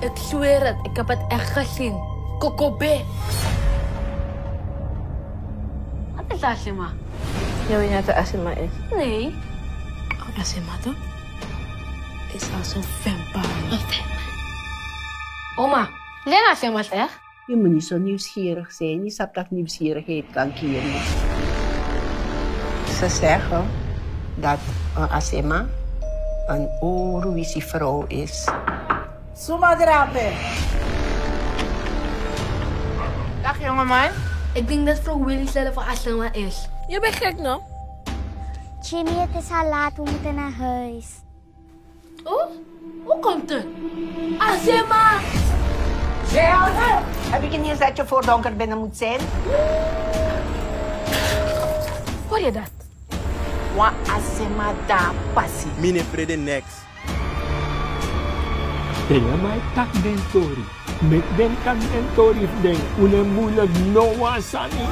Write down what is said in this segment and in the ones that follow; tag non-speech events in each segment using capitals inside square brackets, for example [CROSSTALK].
Ik zweer het, ik heb het echt gezien. Kokobe. Wat is Asima? Je weet niet wat Asima is. Nee. Asima toch? Is als een vampire. Een vampire. Oma, zijn Asima's echt? Je moet niet zo nieuwsgierig zijn. Je snapt dat nieuwsgierigheid kan keren. Ze zeggen dat een Asema een Oruisi vrouw is. Suma drape. Dag jongeman. Ik denk dat vrouw Willy zelf voor Asima is. Je bent gek no? Jimmy, het is al laat. We moeten naar huis. Oh? Hoe komt het? Asima! Zelda! Heb ik niet eens dat je voor donker binnen moet zijn? Hoor je dat? Wa Asema da passi. Mine Frede next. Kaya may tak den tori. Mek den kan den tori den una mulag noa sani.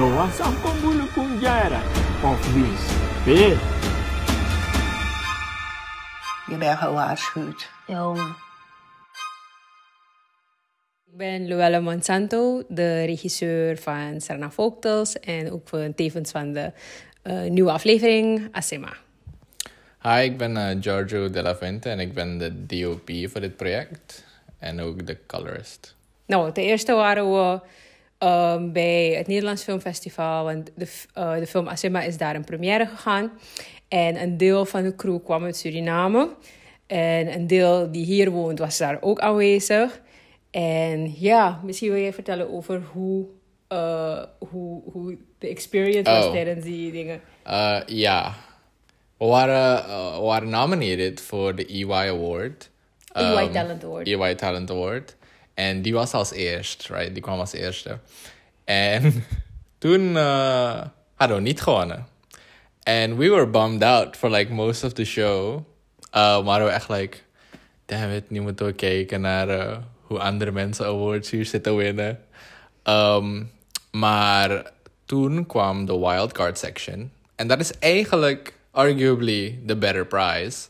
Noa san pambulu kunjara. Of this. Pe. Je bent gewaarschuwd. Ja. Ik ben Luella Monsanto, de regisseur van Serena Folktales en ook van, tevens van de eh, nieuwe aflevering Asema. Hi, ik ben eh, Giorgio De La Vente en ik ben de DOP voor dit project en ook de colorist. Nou, ten eerste waren we ehm, bij het Nederlands Filmfestival, want de, eh, de film Asima is daar in première gegaan. En een deel van de crew kwam uit Suriname. En een deel die hier woont was daar ook aanwezig. En ja, misschien wil jij vertellen over hoe, eh, hoe, hoe de experience was Oh. tijdens die dingen. Ja, waren, we waren nominated voor de EY Award. EY Ehm, Talent Award. EY Talent Award. En die was als eerst, right? Die kwam als eerste. En [LAUGHS] toen hadden we niet gewonnen. And we were bummed out for like most of the show. Uh, maar we echt like, damn it, nu moeten we kijken naar eh, hoe andere mensen awards hier zitten winnen. Ehm, maar toen kwam de wildcard section. En dat is eigenlijk arguably the better prize.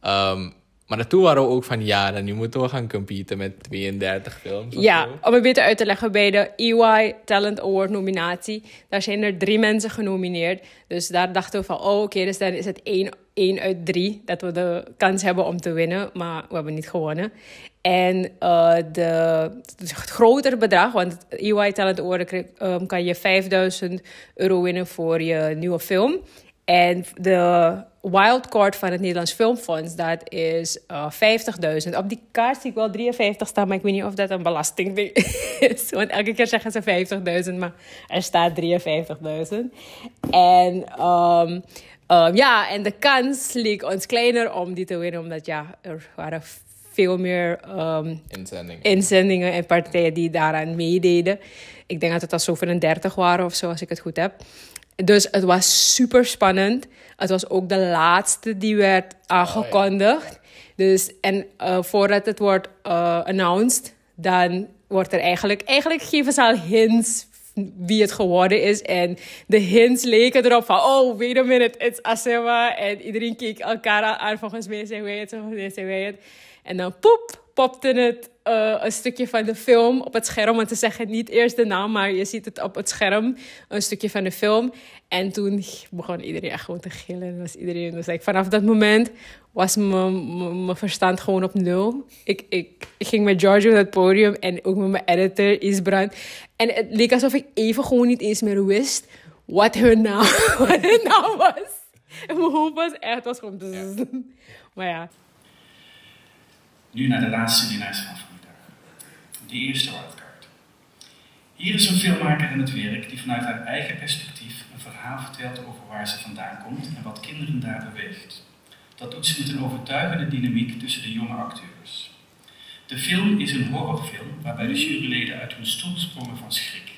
Ehm, maar toen waren we ook van ja, dan nu moeten we gaan competen met 32 films. Ja, zo. om het beter uit te leggen, bij de EY Talent Award nominatie, daar zijn er drie mensen genomineerd. Dus daar dachten we van, oh oké, dus dan is het één, één uit drie dat we de kans hebben om te winnen. Maar we hebben niet gewonnen. En eh, de, het grotere bedrag, want EY Talent Award ehm, kan je 5000 euro winnen voor je nieuwe film. En de wildcard van het Nederlands Filmfonds, dat is eh 50.000. Op die kaart zie ik wel 53 staan, maar ik weet niet of dat een belastingding [LAUGHS] is. Want elke keer zeggen ze 50.000, maar er staat 53.000. En ehm, ehm, ja, en de kans leek ons kleiner om die te winnen, omdat ja, er waren veel meer Inzending. inzendingen en partijen die daaraan meededen. Ik denk dat het al zo van een 30 waren of zo, als ik het goed heb. Dus het was super spannend. Het was ook de laatste die werd aangekondigd. Dus, en eh, voordat het wordt eh, announced, dan wordt er eigenlijk... Eigenlijk geven ze al hints wie het geworden is. En de hints leken erop van... Oh, wait a minute, it's Asema. En iedereen keek elkaar aan. Volgens mij zijn wij het, volgens mij zijn wij het. En dan poep, popte het eh, een stukje van de film op het scherm. Want ze zeggen niet eerst de naam, maar je ziet het op het scherm. Een stukje van de film. En toen begon iedereen echt gewoon te gillen. Was iedereen, like, vanaf dat moment was mijn- verstand gewoon op nul. Ik, ik, ik ging met Giorgio naar het podium en ook met mijn editor Isbrand. En het leek alsof ik even gewoon niet eens meer wist wat hun naam, [LAUGHS] wat hun naam was. En mijn hoofd was echt, het was gewoon... bzzz. Maar ja, Nu naar de laatste winnaars van vanmiddag. De eerste wildcard. Hier is een filmmaker aan het werk die vanuit haar eigen perspectief een verhaal vertelt over waar ze vandaan komt en wat kinderen daar beweegt. Dat doet ze met een overtuigende dynamiek tussen de jonge acteurs. De film is een horrorfilm waarbij de juryleden uit hun stoel sprongen van schrik.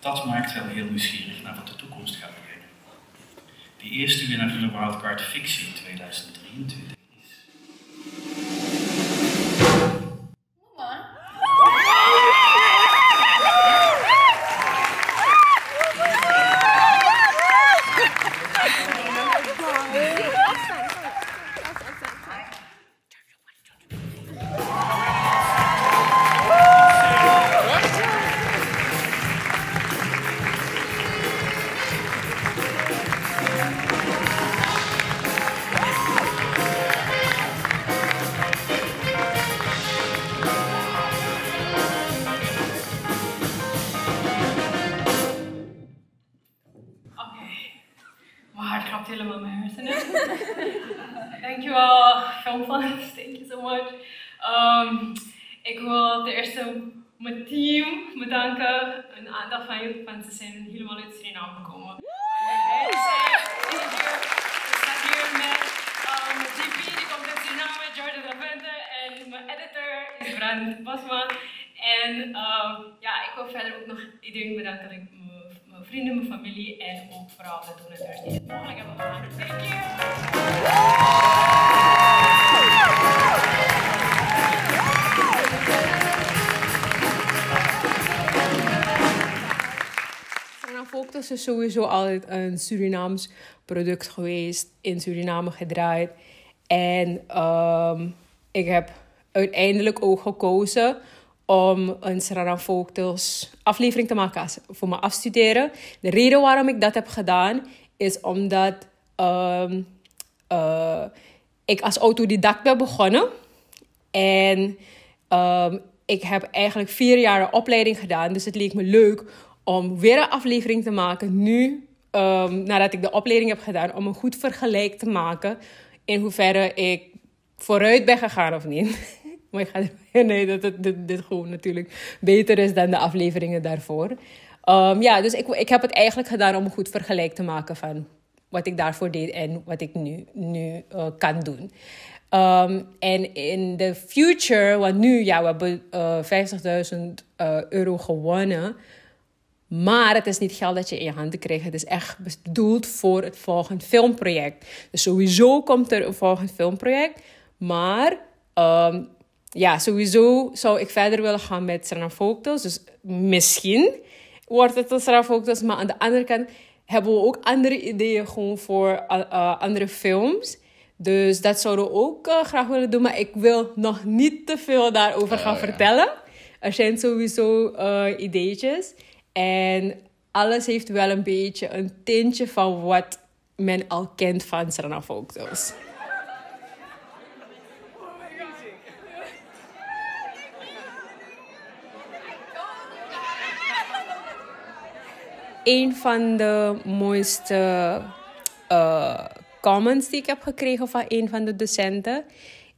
Dat maakt wel heel nieuwsgierig naar wat de toekomst gaat brengen. De eerste winnaar van de Wildcard Fictie 2023 [LAUGHS] thank you so much. Um, ik wil ten eerste mijn team bedanken. Een aantal van jullie fans zijn helemaal uit Suriname gekomen. Wij zijn hier. Ik sta hier met um, DP, die komt uit Suriname, Jordan Lavente. En mijn editor is Brand Bosman. En um, ja, ik wil verder ook nog iedereen bedanken. Mijn mijn vrienden, mijn familie en ook vooral de donateurs die het mogelijk hebben gemaakt. Thank you! Is sowieso altijd een Surinaams product geweest, in Suriname gedraaid. En ehm, ik heb uiteindelijk ook gekozen om een Sarana Focus aflevering te maken voor mijn afstuderen. De reden waarom ik dat heb gedaan is omdat ehm, eh, ik als autodidact ben begonnen. En ehm, ik heb eigenlijk vier jaar opleiding gedaan. Dus het leek me leuk om weer een aflevering te maken. Nu, ehm, nadat ik de opleiding heb gedaan. Om een goed vergelijk te maken. In hoeverre ik vooruit ben gegaan of niet. [LAUGHS] maar ik ga ervan [LAUGHS] nee, dat dit, dit gewoon natuurlijk beter is dan de afleveringen daarvoor. Ehm, ja, dus ik, ik heb het eigenlijk gedaan om een goed vergelijk te maken van wat ik daarvoor deed en wat ik nu, nu eh, kan doen. Um, en in de future, want nu, ja, we hebben uh, 50.000 uh, euro gewonnen. Maar het is niet geld dat je in je handen krijgt. Het is echt bedoeld voor het volgende filmproject. Dus sowieso komt er een volgend filmproject. Maar um, ja, sowieso zou ik verder willen gaan met Serena Focus. Dus misschien wordt het een Serena Focus. Maar aan de andere kant hebben we ook andere ideeën gewoon voor uh, andere films. Dus dat zouden we ook uh, graag willen doen. Maar ik wil nog niet te veel daarover gaan Oh, ja. vertellen. Er zijn sowieso uh, ideetjes. En alles heeft wel een beetje een tintje van wat men al kent van Serena Focus. Een van de mooiste uh, comments die ik heb gekregen van een van de docenten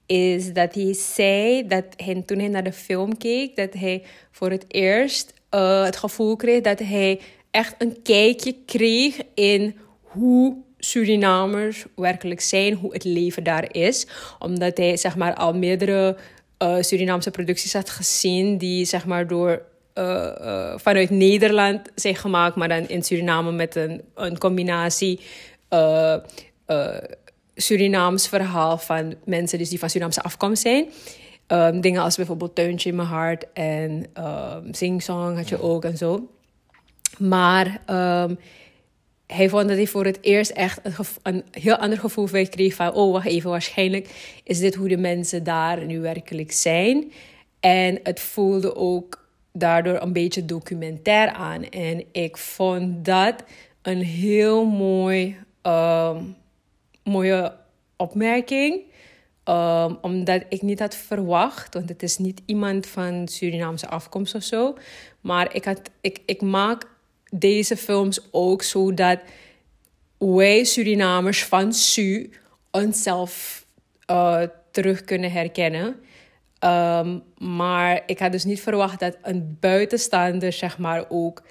is dat hij zei dat hij, toen hij naar de film keek, dat hij voor het eerst uh, het gevoel kreeg dat hij echt een kijkje kreeg in hoe Surinamers werkelijk zijn, hoe het leven daar is. Omdat hij zeg maar al meerdere uh, Surinaamse producties had gezien die zeg maar door uh, vanuit Nederland zijn gemaakt, maar dan in Suriname met een, een combinatie uh, Surinaams verhaal van mensen dus die van Surinaamse afkomst zijn. Um, dingen als bijvoorbeeld Tuintje in mijn hart en um, Sing Song had je ook en zo. Maar um, hij vond dat hij voor het eerst echt een, een heel ander gevoel kreeg van... oh, wacht even, waarschijnlijk is dit hoe de mensen daar nu werkelijk zijn. En het voelde ook daardoor een beetje documentair aan. En ik vond dat een heel mooi, um, mooie opmerking. Um, omdat ik niet had verwacht, want het is niet iemand van Surinaamse afkomst of zo. Maar ik, had, ik, ik maak deze films ook zodat wij Surinamers van Su onszelf uh, terug kunnen herkennen. Um, maar ik had dus niet verwacht dat een buitenstaander, zeg maar, ook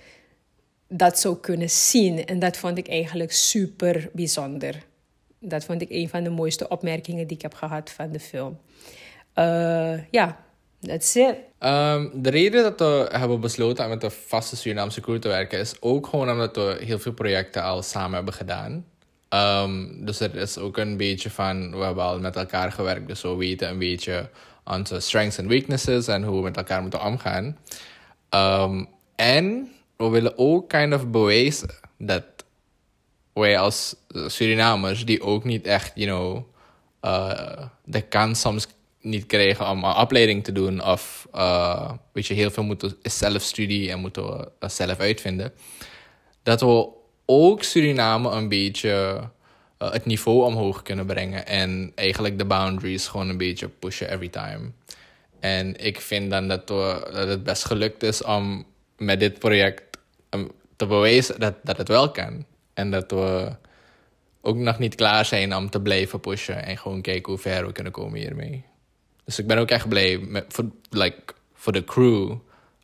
dat zou kunnen zien. En dat vond ik eigenlijk super bijzonder. Dat vond ik een van de mooiste opmerkingen die ik heb gehad van de film. Ja, uh, yeah, that's it. Um, de reden dat we hebben besloten om met de vaste Surinaamse crew te werken is ook gewoon omdat we heel veel projecten al samen hebben gedaan. Um, dus er is ook een beetje van, we hebben al met elkaar gewerkt, dus we weten een beetje onze strengths en weaknesses en hoe we met elkaar moeten omgaan. Um, en we willen ook kind of bewijzen dat wij als Surinamers, die ook niet echt, you know, uh, de kans soms niet krijgen om een opleiding te doen of uh, weet je, heel veel moeten zelf studie en moeten we zelf uitvinden. Dat we ook Suriname een beetje het niveau omhoog kunnen brengen en eigenlijk de boundaries gewoon een beetje pushen every time. En ik vind dan dat, we, dat het best gelukt is om met dit project um, te bewijzen dat, dat het wel kan. En dat we ook nog niet klaar zijn om te blijven pushen en gewoon kijken hoe ver we kunnen komen hiermee. Dus ik ben ook echt blij met, voor, like, voor de crew.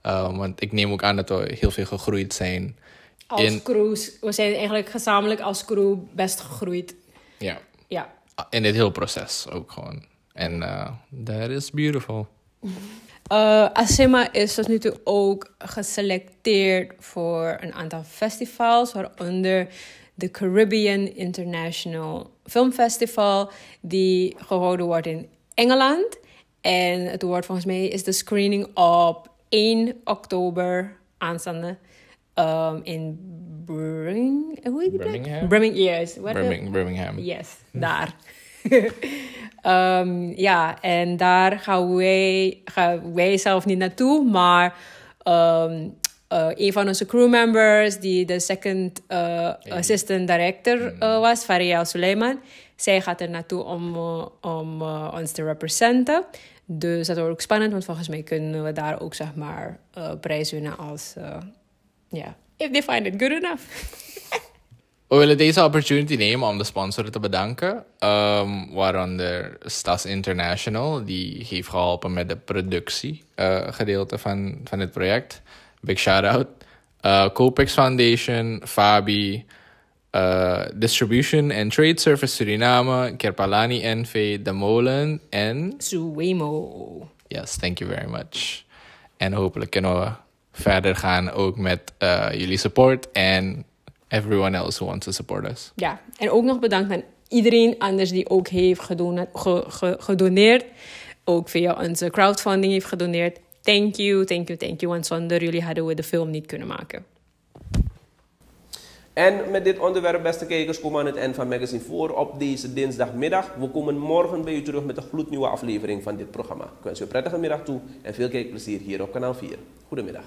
Uh, want ik neem ook aan dat we heel veel gegroeid zijn. Als in, crew, we zijn eigenlijk gezamenlijk als crew best gegroeid. Ja. Ja. In dit hele proces ook gewoon. En uh, that is beautiful. [LAUGHS] Uh, Asima is tot nu toe ook geselecteerd voor een aantal festivals, waaronder de Caribbean International Film Festival, die gehouden wordt in Engeland. En het wordt volgens mij is de screening op 1 oktober aanstaande um, in Bring, hoe heet die Birmingham. Birmingham, yes. Birmingham. Birmingham. Yes, daar. [LAUGHS] um, [LAUGHS] ja, en daar gaan wij, gaan wij zelf niet naartoe, maar um, uh, een van onze crewmembers, die de second uh, assistant director uh, was, Faria Suleiman, zij gaat er naartoe om, om ons te representen. Dus dat wordt ook spannend, want volgens mij kunnen we daar ook zeg maar prijs winnen als, ja, yeah, if they find it good enough. [LAUGHS] We willen deze opportunity nemen om de sponsor te bedanken. Um, waaronder Stas International, die heeft geholpen met de productiegedeelte uh, van, van dit project. Big shout-out. Uh, Copex Foundation, Fabi, uh, Distribution and Trade Service Suriname, Kerpalani NV, De Molen en... Suemo. Yes, thank you very much. En hopelijk kunnen we verder gaan ook met uh, jullie support en everyone else who wants to support us. Ja, en ook nog bedankt aan iedereen anders die ook heeft gedone ge ge gedoneerd. Ook via onze crowdfunding heeft gedoneerd. Thank you, thank you, thank you. Want zonder jullie hadden we de film niet kunnen maken. En met dit onderwerp, beste kijkers, komen we aan het eind van Magazine voor op deze dinsdagmiddag. We komen morgen bij u terug met een gloednieuwe aflevering van dit programma. Ik wens u een prettige middag toe en veel kijkplezier hier op kanaal 4. Goedemiddag.